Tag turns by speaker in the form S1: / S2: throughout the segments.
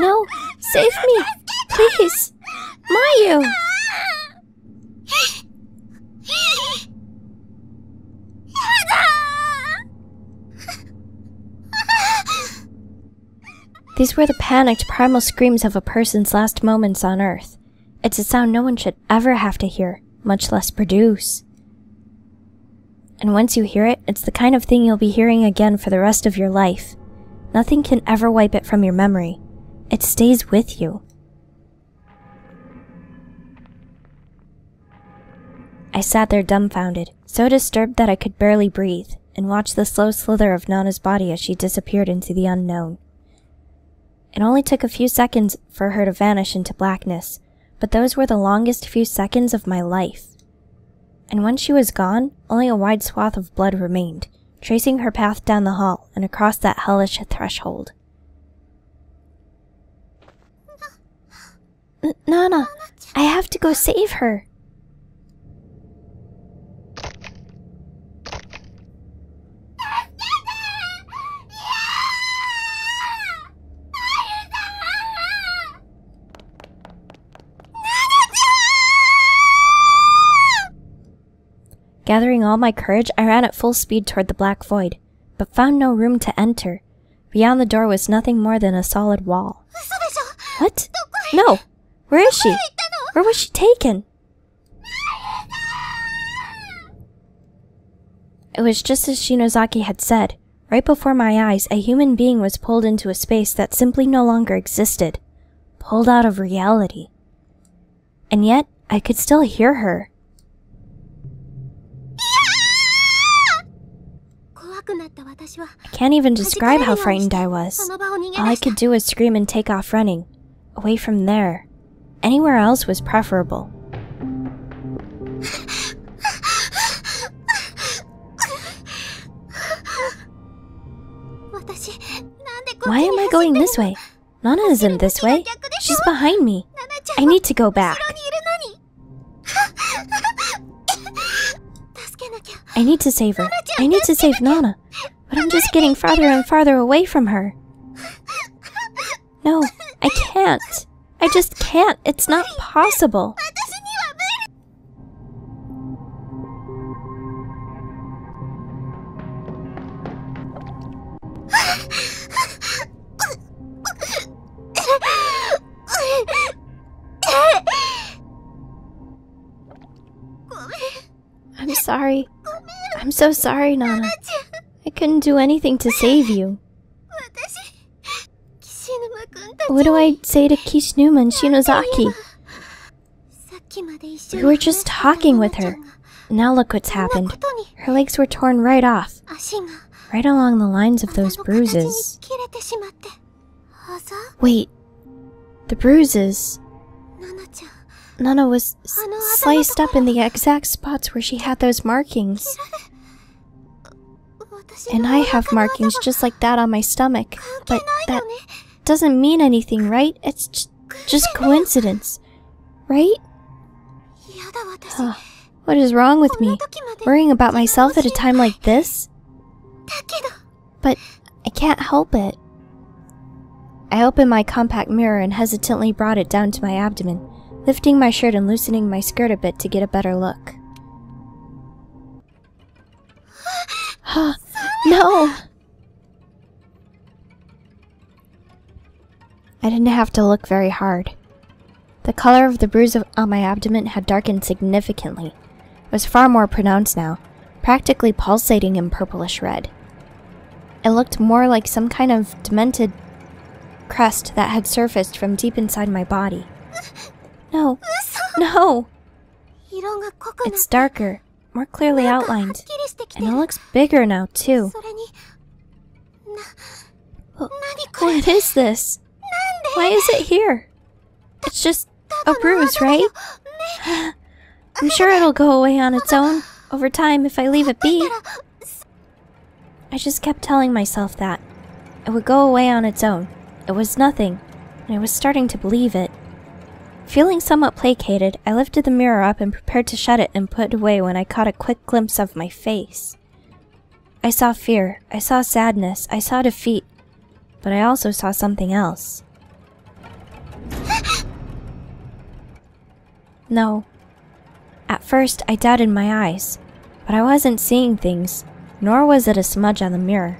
S1: No! Save me! Please! Mayu! These were the panicked primal screams of a person's last moments on Earth. It's a sound no one should ever have to hear, much less produce. And once you hear it, it's the kind of thing you'll be hearing again for the rest of your life. Nothing can ever wipe it from your memory. It stays with you. I sat there dumbfounded, so disturbed that I could barely breathe, and watched the slow slither of Nana's body as she disappeared into the unknown. It only took a few seconds for her to vanish into blackness, but those were the longest few seconds of my life. And when she was gone, only a wide swath of blood remained, tracing her path down the hall and across that hellish threshold. N Nana, I have to go save her. Gathering all my courage, I ran at full speed toward the black void, but found no room to enter. Beyond the door was nothing more than a solid wall. What? No! Where is she? Where was she taken? It was just as Shinozaki had said. Right before my eyes, a human being was pulled into a space that simply no longer existed. Pulled out of reality. And yet, I could still hear her. I can't even describe how frightened I was. All I could do was scream and take off running. Away from there. Anywhere else was preferable. Why am I going this way? Nana isn't this way. She's behind me. I need to go back. I need to save her. I need to save Nana. But I'm just getting farther and farther away from her. No, I can't. I just can't. It's not possible. I'm sorry. I'm so sorry, Nana. I couldn't do anything to save you. What do I say to and Shinozaki? We were just talking with her. Now look what's happened. Her legs were torn right off. Right along the lines of those bruises. Wait. The bruises. Nana was sliced up in the exact spots where she had those markings. And I have markings just like that on my stomach. But that doesn't mean anything, right? It's just coincidence, right? what is wrong with me? Worrying about myself at a time like this? But I can't help it. I opened my compact mirror and hesitantly brought it down to my abdomen, lifting my shirt and loosening my skirt a bit to get a better look. no! I didn't have to look very hard. The color of the bruise on my abdomen had darkened significantly. It was far more pronounced now, practically pulsating in purplish red. It looked more like some kind of demented crest that had surfaced from deep inside my body. No, no! It's darker, more clearly outlined, and it looks bigger now, too. What is this? Why is it here? It's just a bruise, right? I'm sure it'll go away on its own over time if I leave it be. I just kept telling myself that. It would go away on its own. It was nothing, and I was starting to believe it. Feeling somewhat placated, I lifted the mirror up and prepared to shut it and put it away when I caught a quick glimpse of my face. I saw fear, I saw sadness, I saw defeat, but I also saw something else. No. At first, I doubted my eyes, but I wasn't seeing things, nor was it a smudge on the mirror.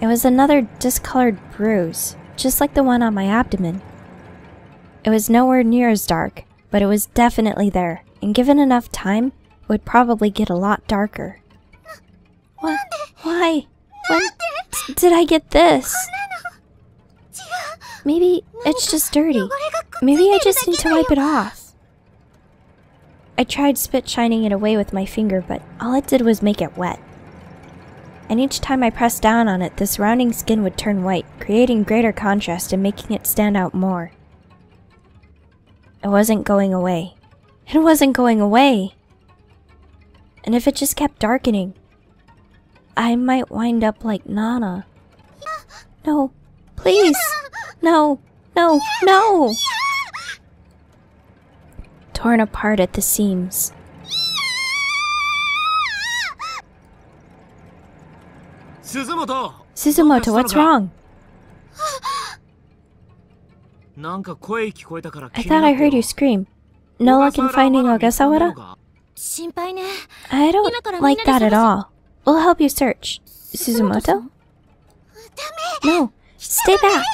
S1: It was another discolored bruise, just like the one on my abdomen. It was nowhere near as dark, but it was definitely there, and given enough time, it would probably get a lot darker. What? Why? When did I get this? Maybe it's just dirty. Maybe I just need to wipe it off. I tried spit shining it away with my finger, but all it did was make it wet. And each time I pressed down on it, the surrounding skin would turn white, creating greater contrast and making it stand out more. It wasn't going away. It wasn't going away. And if it just kept darkening, I might wind up like Nana. No, please. No, no, no! torn apart at the seams.
S2: Suzumoto!
S1: Suzumoto, what's wrong? I thought I heard you scream. No luck in finding Ogasawara? I don't like that at all. We'll help you search. Suzumoto? No, stay back!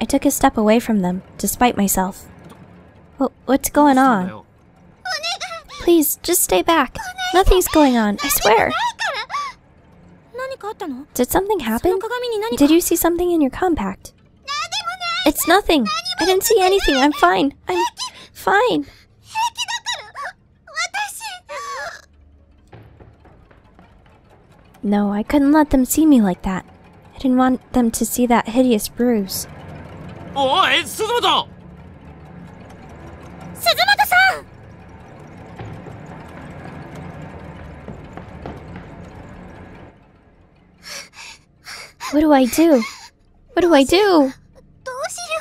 S1: I took a step away from them, despite myself. What's going on? Please, just stay back. Nothing's going on, I swear. Did something happen? Did you see something in your compact? It's nothing. I didn't see anything. I'm fine. I'm fine. No, I couldn't let them see me like that. I didn't want them to see that hideous bruise.
S2: Oh, 鈴本
S3: 鈴本さん
S1: What do I do? What do I do?
S3: どうしよ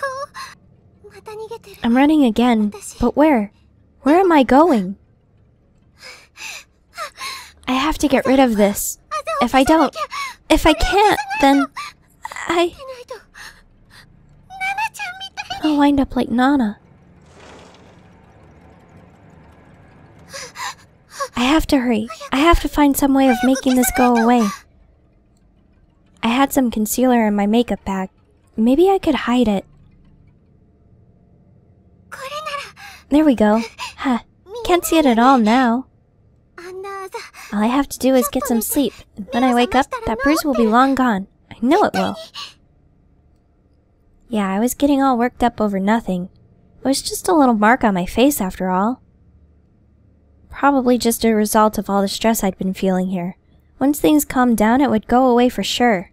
S3: うまた逃げてる
S1: I'm running again. But where? Where am I going? I have to get rid of this. If I don't, if I can't, then I
S3: ないとナナちゃんみたい
S1: I'll wind up like Nana. I have to hurry. I have to find some way of making this go away. I had some concealer in my makeup bag. Maybe I could hide it. There we go. Huh. Can't see it at all now. All I have to do is get some sleep. When I wake up, that bruise will be long gone. I know it will. Yeah, I was getting all worked up over nothing. It was just a little mark on my face after all. Probably just a result of all the stress I'd been feeling here. Once things calmed down, it would go away for sure.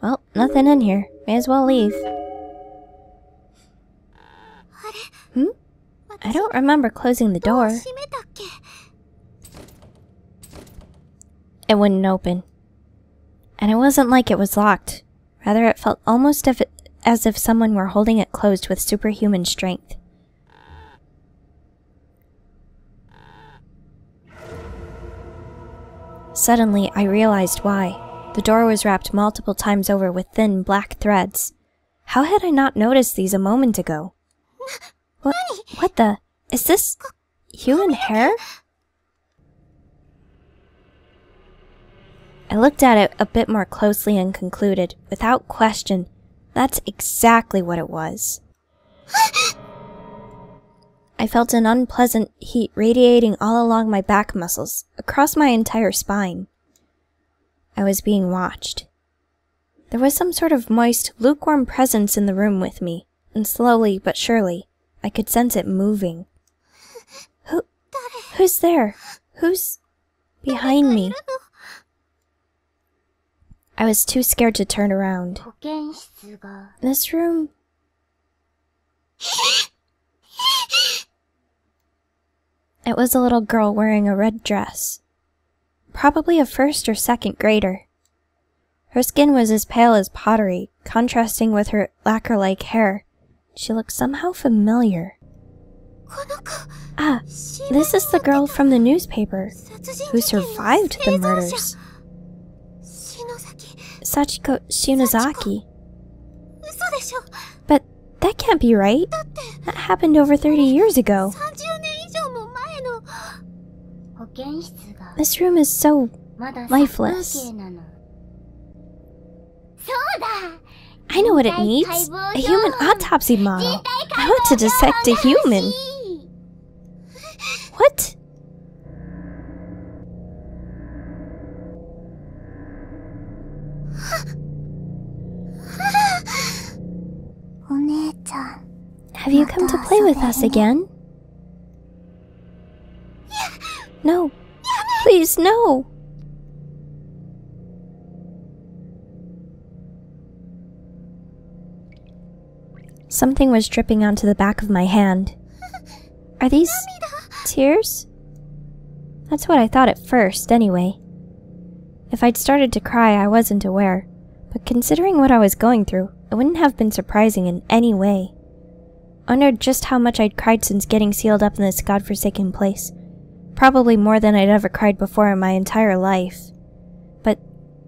S1: Well, nothing in here. May as well leave. Hmm? I don't remember closing the door. It wouldn't open. And it wasn't like it was locked. Rather, it felt almost if it, as if someone were holding it closed with superhuman strength. Suddenly, I realized why. The door was wrapped multiple times over with thin black threads. How had I not noticed these a moment ago? What? What the? Is this human hair? I looked at it a bit more closely and concluded, without question, that's exactly what it was. I felt an unpleasant heat radiating all along my back muscles, across my entire spine. I was being watched. There was some sort of moist, lukewarm presence in the room with me, and slowly but surely, I could sense it moving. Who? Who's there? Who's behind me? I was too scared to turn around. This room. It was a little girl wearing a red dress. Probably a first or second grader. Her skin was as pale as pottery, contrasting with her lacquer like hair. She looked somehow familiar. Ah, this is the girl from the newspaper who survived the murders. Sachiko Shinozaki. But that can't be right. That happened over 30 years ago. This room is so lifeless. I know what it needs. A human autopsy model. I want to dissect a human. You come to play with us again? No. Please, no. Something was dripping onto the back of my hand. Are these tears? That's what I thought at first, anyway. If I'd started to cry, I wasn't aware, but considering what I was going through, it wouldn't have been surprising in any way. I wondered just how much I'd cried since getting sealed up in this godforsaken place. Probably more than I'd ever cried before in my entire life. But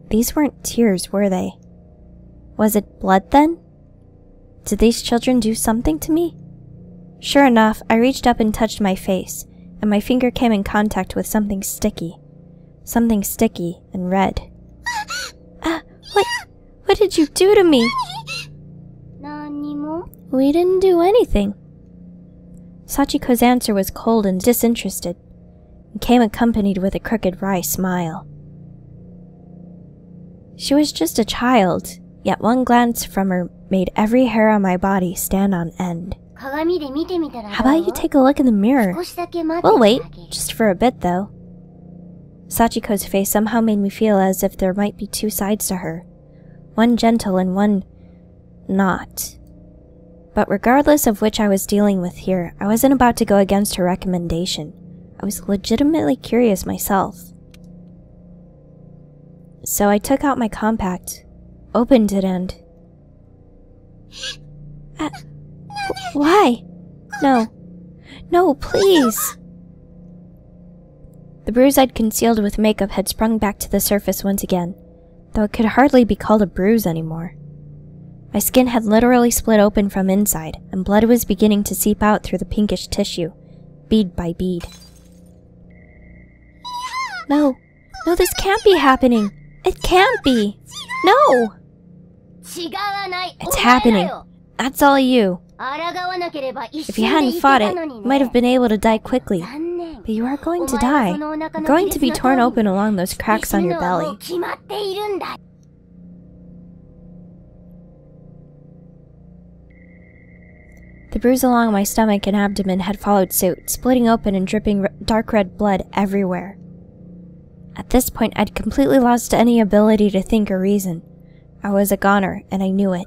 S1: these weren't tears, were they? Was it blood then? Did these children do something to me? Sure enough, I reached up and touched my face, and my finger came in contact with something sticky. Something sticky and red. Ah, what? What did you do to me? We didn't do anything. Sachiko's answer was cold and disinterested, and came accompanied with a crooked wry smile. She was just a child, yet one glance from her made every hair on my body stand on end. How about you take a look in the mirror? We'll wait, just for a bit though. Sachiko's face somehow made me feel as if there might be two sides to her. One gentle and one... not. But regardless of which I was dealing with here, I wasn't about to go against her recommendation. I was legitimately curious myself. So I took out my compact, opened it, and. Uh, wh- why? No. No, please! The bruise I'd concealed with makeup had sprung back to the surface once again, though it could hardly be called a bruise anymore. My skin had literally split open from inside, and blood was beginning to seep out through the pinkish tissue, bead by bead. No, no, this can't be happening. It can't be. No! It's happening. That's all you. If you hadn't fought it, you might have been able to die quickly. But you are going to die. You're going to be torn open along those cracks on your belly. The bruise along my stomach and abdomen had followed suit, splitting open and dripping dark red blood everywhere. At this point, I'd completely lost any ability to think or reason. I was a goner, and I knew it.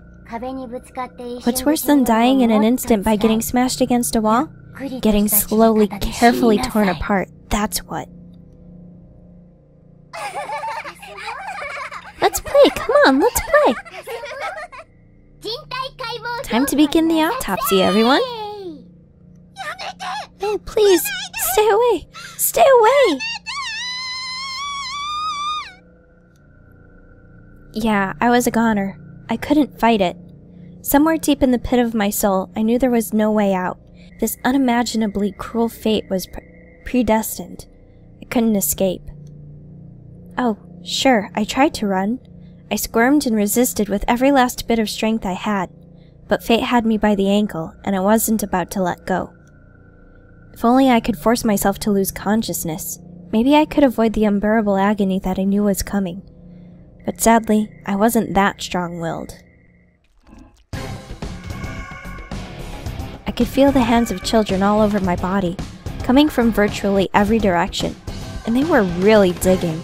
S1: What's worse than dying in an instant by getting smashed against a wall? Getting slowly, carefully torn apart. That's what. Let's play! Come on, let's play! Time to begin the autopsy, everyone. No, please, stay away, stay away. Yeah, I was a goner. I couldn't fight it. Somewhere deep in the pit of my soul, I knew there was no way out. This unimaginably cruel fate was pre- predestined. I couldn't escape. Oh, sure, I tried to run. I squirmed and resisted with every last bit of strength I had, but fate had me by the ankle, and I wasn't about to let go. If only I could force myself to lose consciousness, maybe I could avoid the unbearable agony that I knew was coming. But sadly, I wasn't that strong willed. I could feel the hands of children all over my body, coming from virtually every direction, and they were really digging.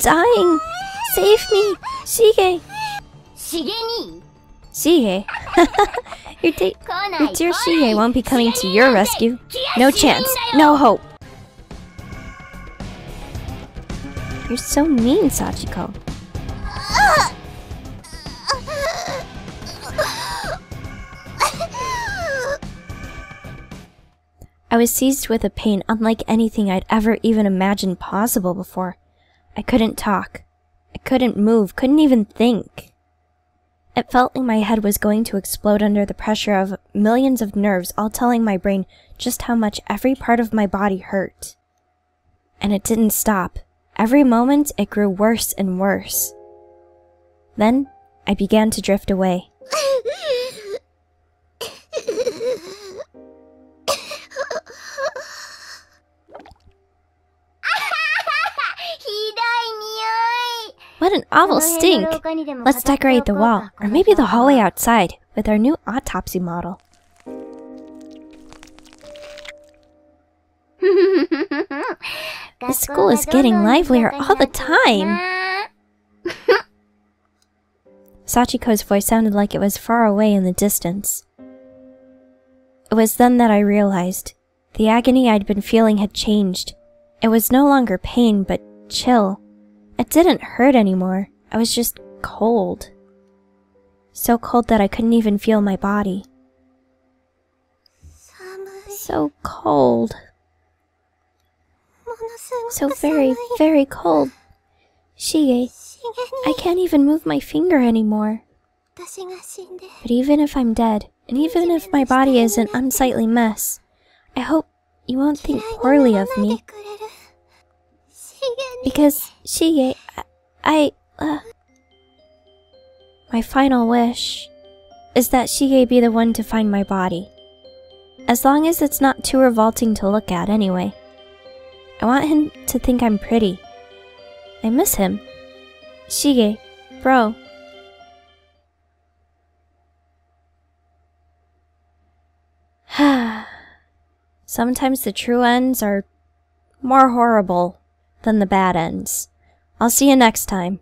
S1: dying! Save me! Shige!
S4: Shige-nii!
S1: Shige? your,
S4: de
S1: your dear Shige won't be coming to your rescue. No chance. No hope. You're so mean, Sachiko. I was seized with a pain unlike anything I'd ever even imagined possible before. I couldn't talk. I couldn't move, couldn't even think. It felt like my head was going to explode under the pressure of millions of nerves all telling my brain just how much every part of my body hurt. And it didn't stop. Every moment it grew worse and worse. Then I began to drift away. What an awful stink! Let's decorate the wall, or maybe the hallway outside, with our new autopsy model.
S4: the
S1: school is getting livelier all the time! Sachiko's voice sounded like it was far away in the distance. It was then that I realized. The agony I'd been feeling had changed. It was no longer pain, but chill, it didn't hurt anymore. I was just cold. So cold that I couldn't even feel my body. So cold. So very, very cold. Shige, I can't even move my finger anymore. But even if I'm dead, and even if my body is an unsightly mess, I hope you won't think poorly of me. Because Shige, I, I uh, my final wish is that Shige be the one to find my body. As long as it's not too revolting to look at, anyway. I want him to think I'm pretty. I miss him. Shige, bro. Sometimes the true ends are more horrible than the bad ends. I'll see you next time.